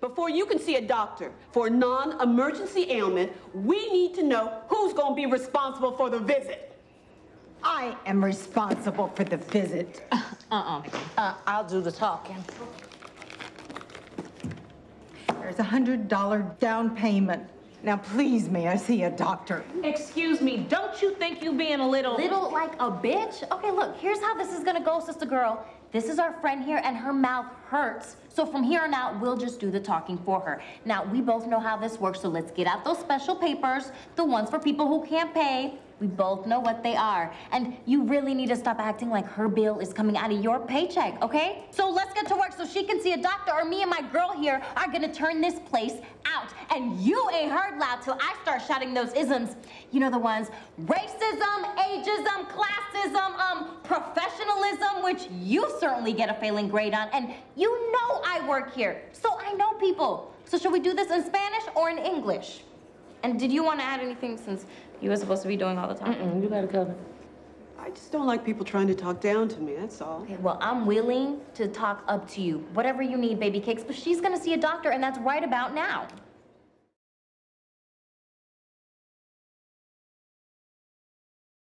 Before you can see a doctor for a non-emergency ailment, we need to know who's gonna be responsible for the visit. I am responsible for the visit. Uh-uh. Uh, I'll do the talking. There's a hundred dollar down payment. Now, please, may I see a doctor? Excuse me, don't you think you being a little... Little like a bitch? Okay, look, here's how this is gonna go, sister girl. This is our friend here, and her mouth hurts. So from here on out, we'll just do the talking for her. Now, we both know how this works, so let's get out those special papers, the ones for people who can't pay. We both know what they are. And you really need to stop acting like her bill is coming out of your paycheck, okay? So let's get to work so she can see a doctor, or me and my girl here are gonna turn this place out. And you ain't heard loud till I start shouting those isms. You know the ones racism, ageism, classism, um, professionalism, which you certainly get a failing grade on. And you know I work here, so I know people. So should we do this in Spanish or in English? And did you want to add anything since you were supposed to be doing all the talking? Mm, you got it covered. I just don't like people trying to talk down to me, that's all. Okay, well, I'm willing to talk up to you. Whatever you need, baby cakes, but she's gonna see a doctor, and that's right about now.